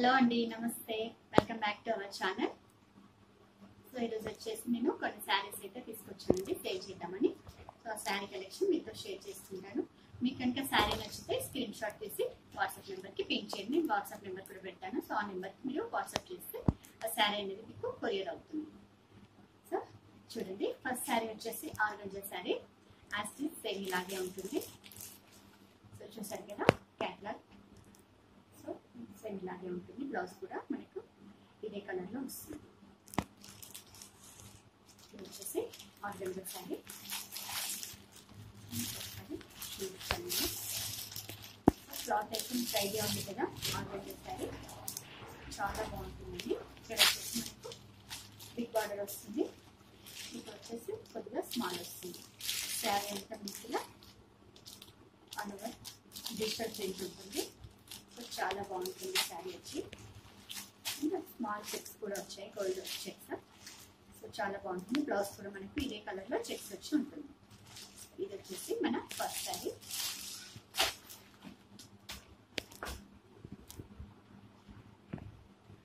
Hello అండి నమస్తే. Welcome at our channel so ఈరోజు వచ్చేసి నేను కొన్ని శారీస్ అయితే తీసుకొచ్చానండి సేల్ చేద్దామని. సో ఆ శారీ కలెక్షన్ మీతో షేర్ చేస్తుంటాను. మీకు కనుక శారీ నచ్చితే స్క్రీన్ షాట్ తీసి వాట్సాప్ నెంబర్కి పిన్ చేయండి. నేను వాట్సాప్ నెంబర్ కూడా పెట్టాను సో ఆ నెంబర్కి మీరు వాట్సాప్ చేస్తే ఆ శారీ అనేది మీకు కొరియర్ అవుతుంది. సో చూడండి. ఫస్ట్ శారీ వచ్చేసి ఆర్గంజా శారీ యాస్టిల్ సేమ్ ఇలాగే ఉంటుంది. సో చూసారు కదా? క్యాట్లాగ్ సేమ్ ఇలాగే ఉంటుంది. బ్లౌజ్ కూడా మనకు ఇదే కలర్లో వస్తుంది. ఇది వచ్చేసి ఆర్గంజా శారీ. క్లాత్ అయితే మీకు ఐడియా ఉంది కదా ఆర్గంజా శారీ. చాలా బాగుంటుందండి ఇక్కడ వచ్చేసి మనకు బిగ్ బార్డర్ వస్తుంది. ఇక్కడ వచ్చేసి కొద్దిగా స్మాల్ వస్తుంది. శారీ అంతా మీకు ఇలా అనువర్ డిజిటల్ ప్రింట్ ఉంటుంది. చాలా బాగుంటుంది శారీ వచ్చి. ఇంకా స్మాల్ చెక్స్ కూడా వచ్చాయి గోల్డ్ చెక్స్ సో చాలా బాగుంటుంది. బ్లౌజ్ కూడా మనకు ఇదే కలర్లో చెక్స్ వచ్చి ఉంటుంది. ఇది వచ్చేసి మన ఫస్ట్ శారీ.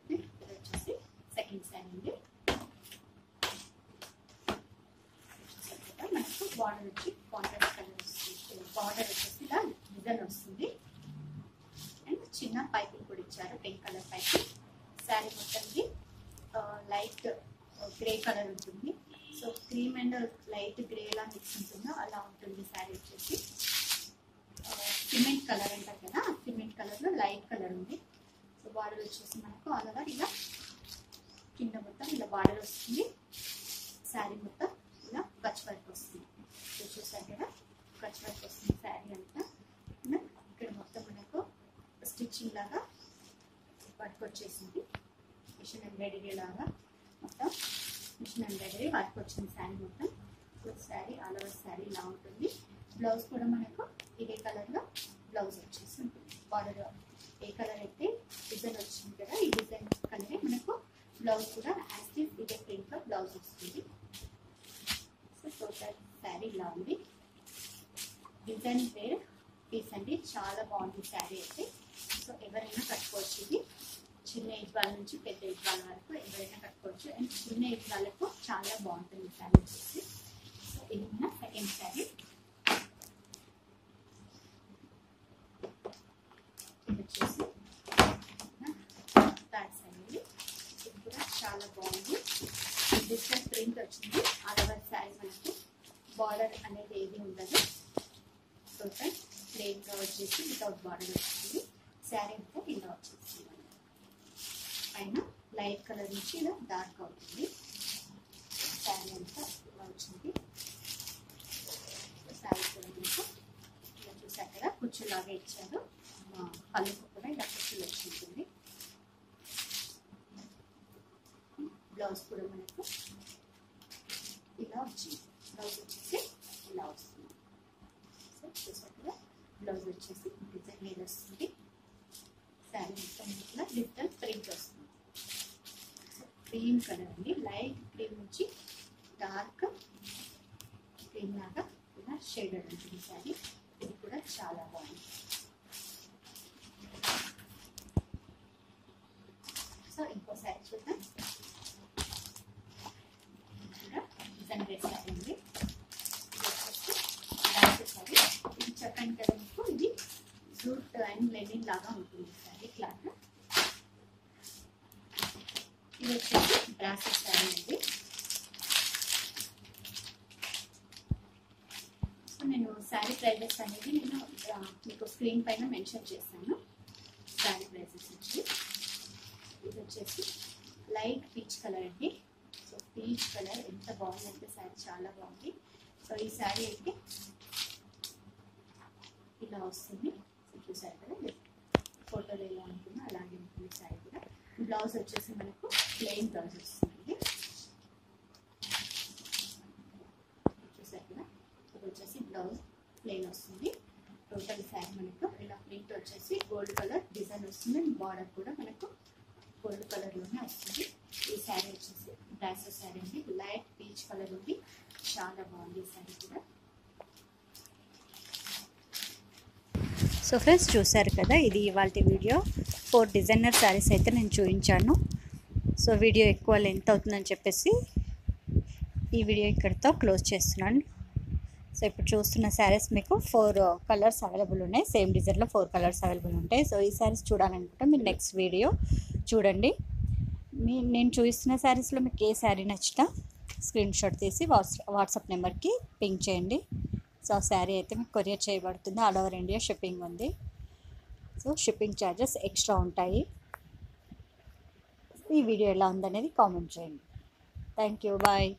Hmm, వచ్చేసి సెకండ్ బార్డర్ వచ్చి కాంట్రాక్ట్ కలర్ వస్తుంది. బార్డర్ వచ్చేసి ఇలా డిజైన్ వస్తుంది. చిన్న పైపింగ్ కూడా ఇచ్చారు పింక్ కలర్ పైపింగ్ శారీ మొత్తంకి లైట్ గ్రే కలర్ ఉంటుంది. So cream and light grey ఎలా మిక్స్ ఉంటుందో అలా ఉంటుంది శారీ వచ్చేసి. సిమెంట్ కలర్ అంటారు కదా సిమెంట్ కలర్లో లైట్ కలర్ ఉంది. సో బార్డర్ వచ్చేసి మనకు ఆల్ ఓవర్ ఇలా కింద మొత్తం ఇలా బార్డర్ వస్తుంది. శారీ మొత్తం ఇలా కచ్ వర్క్ వస్తుంది సో చూసారు కదా కచ్ వర్క్ వస్తుంది శారీ అంతా ఇక్కడ మొత్తం మనకు స్టిచ్చింగ్ లాగా వర్క్ వచ్చేసింది మిషన్ ఎంబ్రాయిడరీ లాగా మొత్తం. మిషన్ ఎంబ్రాయిడరీ వర్క్ వచ్చింది శారీ మొత్తం. Full sari all over sari ఇలా ఉంటుంది. బ్లౌజ్ కూడా మనకు ఇదే కలర్లో బ్లౌజ్ వచ్చేసి ఉంటుంది. బార్డర్ ఏ కలర్ అయితే డిజైన్ వచ్చింది కదా ఈ డిజైన్ కలరే మనకు బ్లౌజ్ కూడా యాక్టివ్ ఇదే ప్రింట్లో బ్లౌజ్ వస్తుంది. సో టోటల్ శారీ ఇలా ఉంది. డిజైన్ వేర్ పీస్ అండి చాలా బాగుంది శారీ అయితే. సో ఎవరైనా కట్టుకోవచ్చు ఇది చిన్న ఏజ్ వాళ్ళ నుంచి పెద్ద ఏజ్ వాళ్ళ వరకు ఎవరైనా కట్టుకోవచ్చు అండ్ చిన్న ఏజ్ వాళ్ళకు చాలా బాగుంటుంది శారీ వచ్చేసి. సో ఇది మన సెకండ్ శారీ. ఇది వచ్చేసి థర్డ్ శారీ ఇది. కూడా చాలా బాగుంది. డిజిటల్ ప్రింట్ వచ్చింది. అదర్ శారీ మనకి బార్డర్ అనేది ఏది ఉండదు. టోటల్ ప్లెయిన్గా వచ్చేసి వితౌట్ బార్డర్ వచ్చింది. శారీ అంతా ఇలా వచ్చేస్తుంది పైన లైట్ కలర్ నుంచి ఇలా డార్క్ అవుతుంది. శారీ అంతా ఇలా వచ్చింది. శారీ కూడా మీకు ఇలా చూసారు కదా కుచ్చులాగా ఇచ్చారు. పళ్ళుకు కూడా ఇలా కుచ్చులు వచ్చింటుంది బ్లౌజ్ కూడా మనకు ఇలా వచ్చింది. బ్లౌజ్ వచ్చేసి ఇలా వస్తుంది. సో చూసారు కదా బ్లౌజ్ వచ్చేసి డిజైన్ మీద వస్తుంది. శారీ మొత్తం డిజిటల్ ప్రింట్ వస్తుంది. క్రీమ్ కలర్ అండి లైట్ క్రీమ్ నుంచి డార్క్ క్రీమ్ లాగా ఇలా షేడెడ్ ఉంటుంది సారీ ఇది కూడా చాలా బాగుంది. సో ఇంకో శారీ చూద్దాం డిజైన్ వేసారు అండి ఇది చెప్పాను కదా మీకు. ఇది జూట్ అండ్ లెనిన్ లాగా ఉంటుంది. సారీ క్లాత్ ఇది వచ్చేసి బ్రాసెస్ శారీ అండి సో నేను శారీ ప్రైజెస్ అనేది నేను మీకు స్క్రీన్ పైన మెన్షన్ చేస్తాను శారీ ప్రైజెస్ వచ్చి ఇది వచ్చేసి లైట్ పీచ్ కలర్ అండి సో పీచ్ కలర్ ఎంత బాగుందంటే శారీ చాలా బాగుంది సో ఈ శారీ అయితే ఇలా వస్తుంది సో చూసారు కదా ఫోటోలో ఎలా ఉంటుందో అలాగే ఉంటుంది శారీ కూడా బ్లౌజ్ వచ్చేసి మనకు ప్లెయిన్ బ్లౌజ్ వస్తుంది చూసారు కదా ఇది వచ్చేసి బ్లౌజ్ ప్లెయిన్ వస్తుంది టోటల్ శారీ మనకు ఇలా ప్రింట్ వచ్చేసి గోల్డ్ కలర్ డిజైన్ వస్తుంది బార్డర్ కూడా మనకు గోల్డ్ కలర్లోనే వస్తుంది ఈ శారీ వచ్చేసి బ్రాసో శారీ అండి లైట్ పీచ్ కలర్ ఉంది చాలా బాగుంది ఈ శారీ కూడా సో ఫ్రెండ్స్ చూశారు కదా ఇది ఇవాళ వీడియో ఫోర్ డిజైనర్ శారీస్ అయితే నేను చూపించాను. సో వీడియో ఎక్కువ లెంత్ అవుతుందని చెప్పేసి ఈ వీడియో ఇక్కడితో క్లోజ్ చేస్తున్నాను. సో ఇప్పుడు చూస్తున్న శారీస్ మీకు ఫోర్ కలర్స్ అవైలబుల్ ఉన్నాయి. సేమ్ డిజైన్లో ఫోర్ కలర్స్ అవైలబుల్ ఉంటాయి. సో ఈ శారీస్ చూడాలనుకుంటే మీరు నెక్స్ట్ వీడియో చూడండి. మీ నేను చూపిస్తున్న శారీస్లో మీకు ఏ శారీ నచ్చినా స్క్రీన్ షాట్ తీసి వాట్సాప్ వాట్సాప్ నెంబర్కి పింక్ చేయండి. సో ఆ శారీ అయితే మీకు కొరియర్ చేయబడుతుంది. ఆల్ ఓవర్ ఇండియా షిప్పింగ్ ఉంది. సో షిప్పింగ్ ఛార్జెస్ ఎక్స్ట్రా ఉంటాయి. ఈ వీడియో ఎలా ఉందనేది కామెంట్ చేయండి. Thank you bye